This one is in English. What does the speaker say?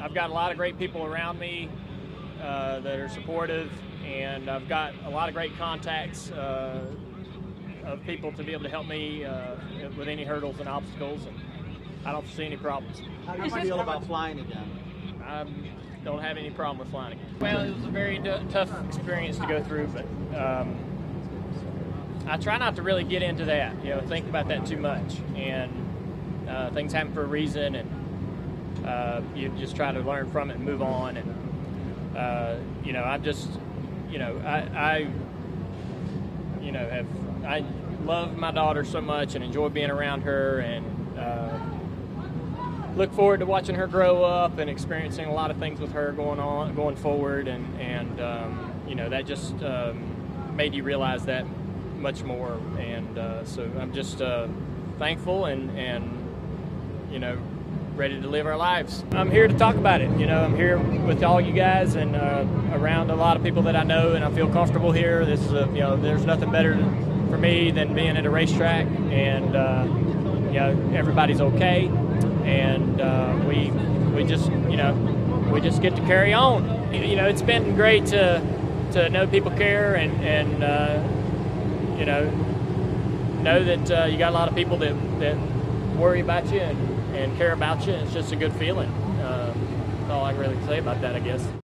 I've got a lot of great people around me uh, that are supportive, and I've got a lot of great contacts uh, of people to be able to help me uh, with any hurdles and obstacles, and I don't see any problems. How do you feel about flying again? I don't have any problem with flying again. Well, it was a very d- tough experience to go through, but um, I try not to really get into that. You know, think about that too much, and uh, things happen for a reason, and uh, you just try to learn from it and move on. And uh, you know, I'm just, you know, I, I, you know, have I love my daughter so much and enjoy being around her, and uh, look forward to watching her grow up and experiencing a lot of things with her going on, going forward, and and um, you know that just um, made you realize that much more. And uh, so I'm just uh, thankful and and you know ready to live our lives. I'm here to talk about it. You know, I'm here with all you guys and uh, around a lot of people that I know, and I feel comfortable here. This is a, you know, there's nothing better for me than being at a racetrack, and uh, you know, everybody's okay, and uh, we we just you know we just get to carry on. You know, it's been great to to know people care and and uh, you know know that uh, you got a lot of people that that worry about you and, and care about you. It's just a good feeling. Uh, that's all I can really say about that, I guess.